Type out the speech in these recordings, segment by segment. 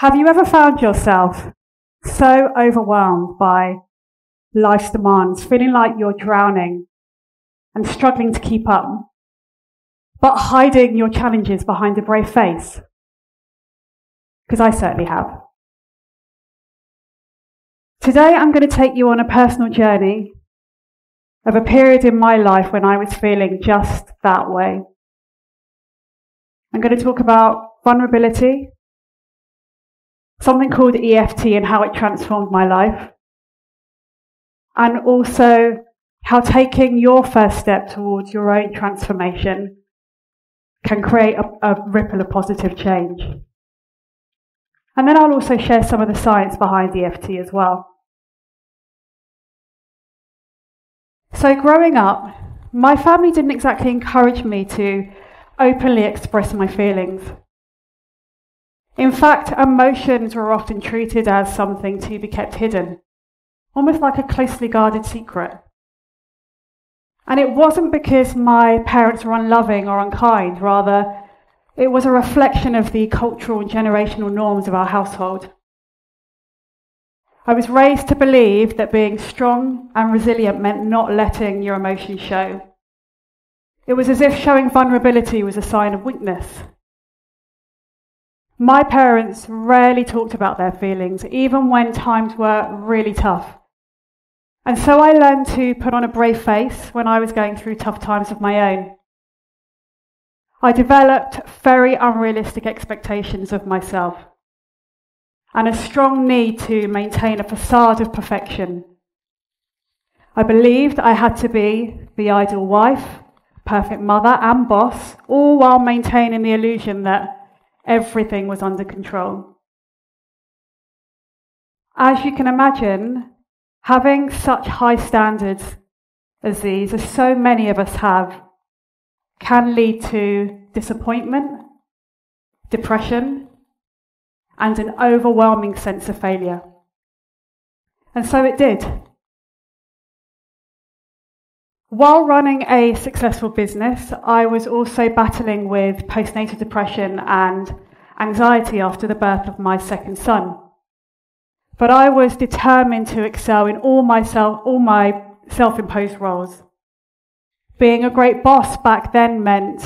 Have you ever found yourself so overwhelmed by life's demands, feeling like you're drowning and struggling to keep up, but hiding your challenges behind a brave face? Because I certainly have. Today I'm going to take you on a personal journey of a period in my life when I was feeling just that way. I'm going to talk about vulnerability, something called EFT and how it transformed my life, and also how taking your first step towards your own transformation can create a, a ripple of positive change. And then I'll also share some of the science behind EFT as well. So, growing up, my family didn't exactly encourage me to openly express my feelings. In fact, emotions were often treated as something to be kept hidden, almost like a closely guarded secret. And it wasn't because my parents were unloving or unkind, rather, it was a reflection of the cultural and generational norms of our household. I was raised to believe that being strong and resilient meant not letting your emotions show. It was as if showing vulnerability was a sign of weakness. My parents rarely talked about their feelings, even when times were really tough. And so I learned to put on a brave face when I was going through tough times of my own. I developed very unrealistic expectations of myself and a strong need to maintain a facade of perfection. I believed I had to be the ideal wife, perfect mother, and boss, all while maintaining the illusion that everything was under control. As you can imagine, having such high standards as these, as so many of us have, can lead to disappointment, depression, and an overwhelming sense of failure. And so it did. While running a successful business, I was also battling with postnatal depression and anxiety after the birth of my second son. But I was determined to excel in all my self, all my self-imposed roles. Being a great boss back then meant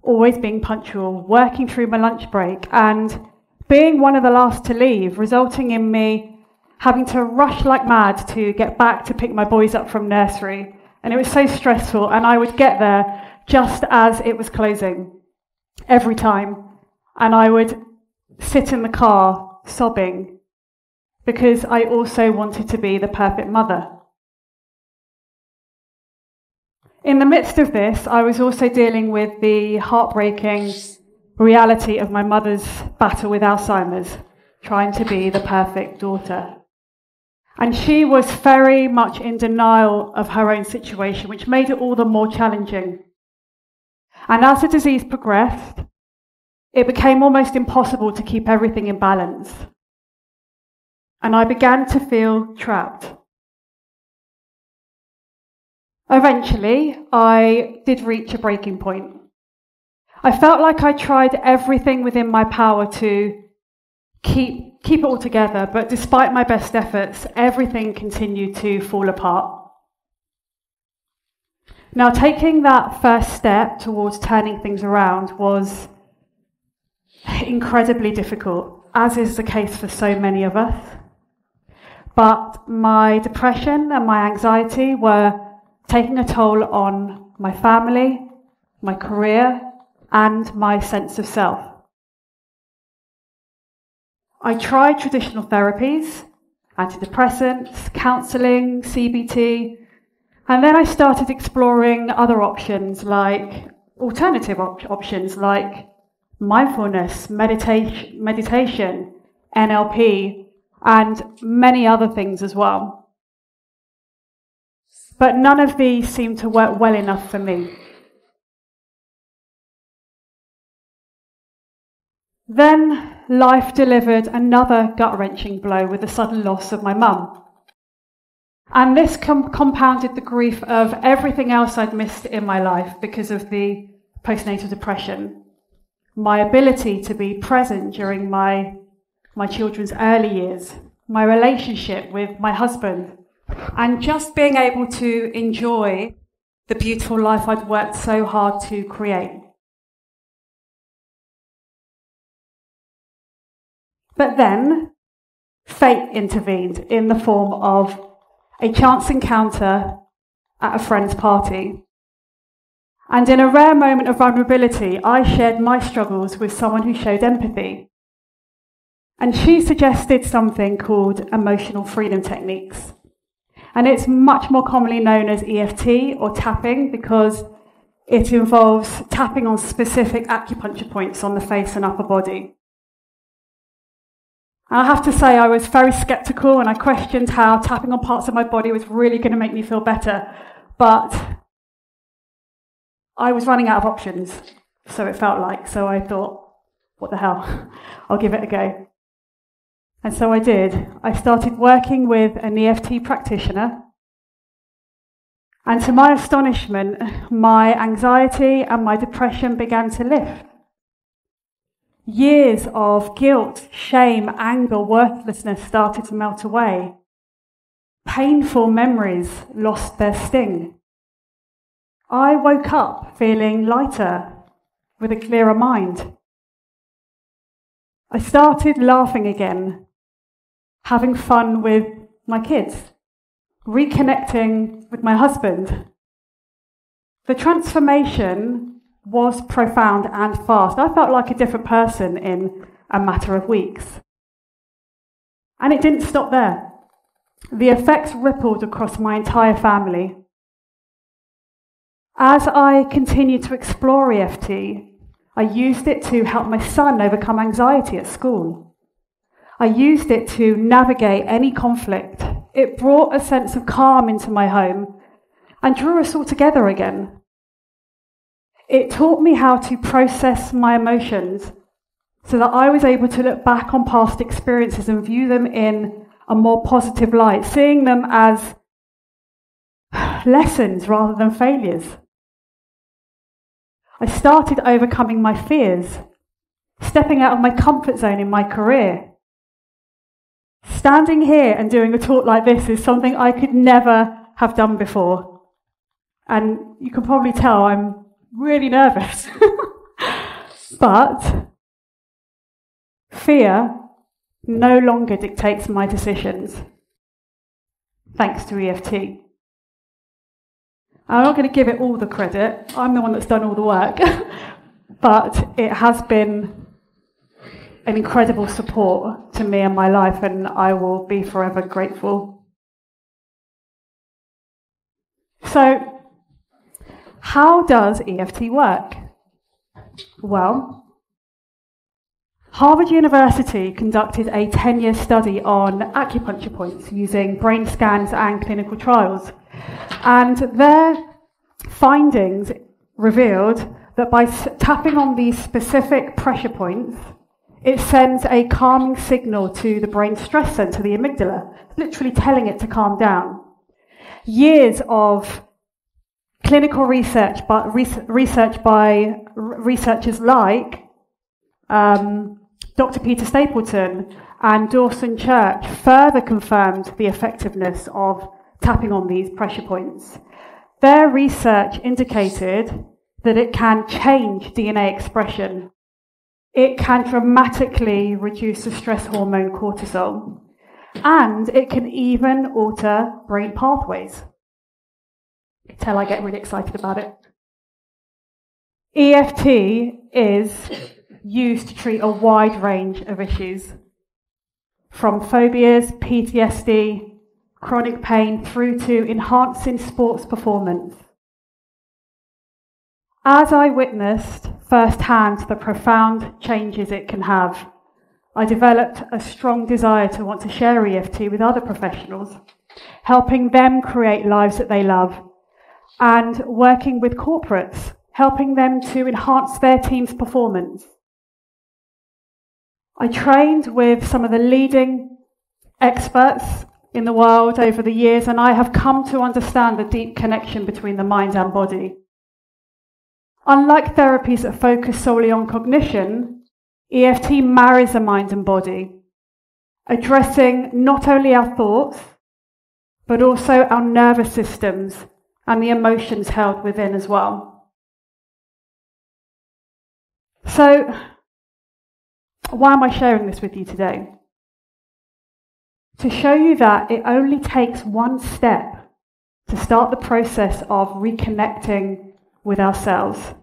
always being punctual, working through my lunch break, and being one of the last to leave, resulting in me having to rush like mad to get back to pick my boys up from nursery. And it was so stressful, and I would get there just as it was closing every time. And I would sit in the car sobbing because I also wanted to be the perfect mother. In the midst of this, I was also dealing with the heartbreaking reality of my mother's battle with Alzheimer's, trying to be the perfect daughter. And she was very much in denial of her own situation, which made it all the more challenging. And as the disease progressed, it became almost impossible to keep everything in balance. And I began to feel trapped. Eventually, I did reach a breaking point. I felt like I tried everything within my power to keep, keep it all together, but despite my best efforts, everything continued to fall apart. Now, taking that first step towards turning things around was incredibly difficult, as is the case for so many of us. But my depression and my anxiety were taking a toll on my family, my career, and my sense of self. I tried traditional therapies, antidepressants, counseling, CBT, and then I started exploring other options like alternative op- options like mindfulness, medita- meditation, NLP, and many other things as well. But none of these seemed to work well enough for me. Then life delivered another gut wrenching blow with the sudden loss of my mum. And this com- compounded the grief of everything else I'd missed in my life because of the postnatal depression. My ability to be present during my my children's early years, my relationship with my husband, and just being able to enjoy the beautiful life I'd worked so hard to create. But then fate intervened in the form of a chance encounter at a friend's party. And in a rare moment of vulnerability, I shared my struggles with someone who showed empathy. And she suggested something called emotional freedom techniques. And it's much more commonly known as EFT or tapping because it involves tapping on specific acupuncture points on the face and upper body. And I have to say, I was very skeptical and I questioned how tapping on parts of my body was really going to make me feel better. But I was running out of options, so it felt like. So I thought, what the hell? I'll give it a go. And so I did. I started working with an EFT practitioner. And to my astonishment, my anxiety and my depression began to lift. Years of guilt, shame, anger, worthlessness started to melt away. Painful memories lost their sting. I woke up feeling lighter, with a clearer mind. I started laughing again having fun with my kids, reconnecting with my husband. The transformation was profound and fast. I felt like a different person in a matter of weeks. And it didn't stop there. The effects rippled across my entire family. As I continued to explore EFT, I used it to help my son overcome anxiety at school. I used it to navigate any conflict. It brought a sense of calm into my home and drew us all together again. It taught me how to process my emotions so that I was able to look back on past experiences and view them in a more positive light, seeing them as lessons rather than failures. I started overcoming my fears, stepping out of my comfort zone in my career. Standing here and doing a talk like this is something I could never have done before. And you can probably tell I'm really nervous. but fear no longer dictates my decisions, thanks to EFT. I'm not going to give it all the credit, I'm the one that's done all the work, but it has been an incredible support to me and my life, and I will be forever grateful. So, how does EFT work? Well, Harvard University conducted a 10 year study on acupuncture points using brain scans and clinical trials. And their findings revealed that by tapping on these specific pressure points, it sends a calming signal to the brain stress center, the amygdala, literally telling it to calm down. Years of clinical research, but research by researchers like um, Dr. Peta Stapleton and Dawson Church further confirmed the effectiveness of tapping on these pressure points. Their research indicated that it can change DNA expression it can dramatically reduce the stress hormone cortisol. And it can even alter brain pathways. Tell I get really excited about it. EFT is used to treat a wide range of issues, from phobias, PTSD, chronic pain, through to enhancing sports performance. As I witnessed firsthand the profound changes it can have, I developed a strong desire to want to share EFT with other professionals, helping them create lives that they love, and working with corporates, helping them to enhance their team's performance. I trained with some of the leading experts in the world over the years, and I have come to understand the deep connection between the mind and body. Unlike therapies that focus solely on cognition, EFT marries the mind and body addressing not only our thoughts, but also our nervous systems and the emotions held within as well. So, why am I sharing this with you today? To show you that it only takes one step to start the process of reconnecting with ourselves,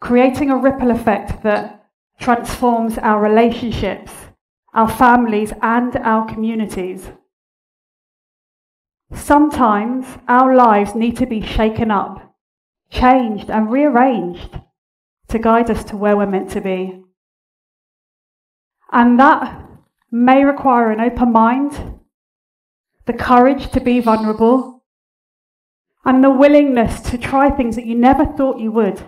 creating a ripple effect that transforms our relationships, our families, and our communities. Sometimes our lives need to be shaken up, changed, and rearranged to guide us to where we're meant to be. And that may require an open mind, the courage to be vulnerable, and the willingness to try things that you never thought you would.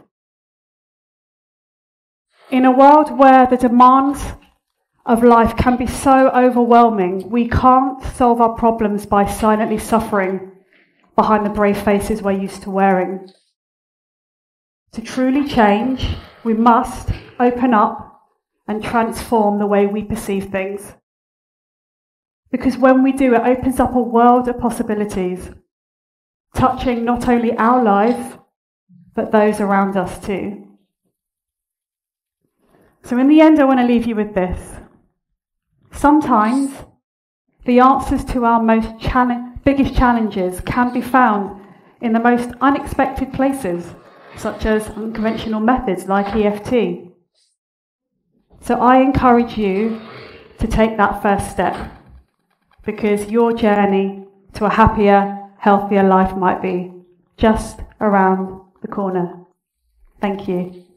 In a world where the demands of life can be so overwhelming, we can't solve our problems by silently suffering behind the brave faces we're used to wearing. To truly change, we must open up and transform the way we perceive things. Because when we do, it opens up a world of possibilities, touching not only our lives, but those around us too. So, in the end, I want to leave you with this. Sometimes the answers to our most biggest challenges can be found in the most unexpected places, such as unconventional methods like EFT. So I encourage you to take that first step because your journey to a happier, healthier life might be just around the corner. Thank you.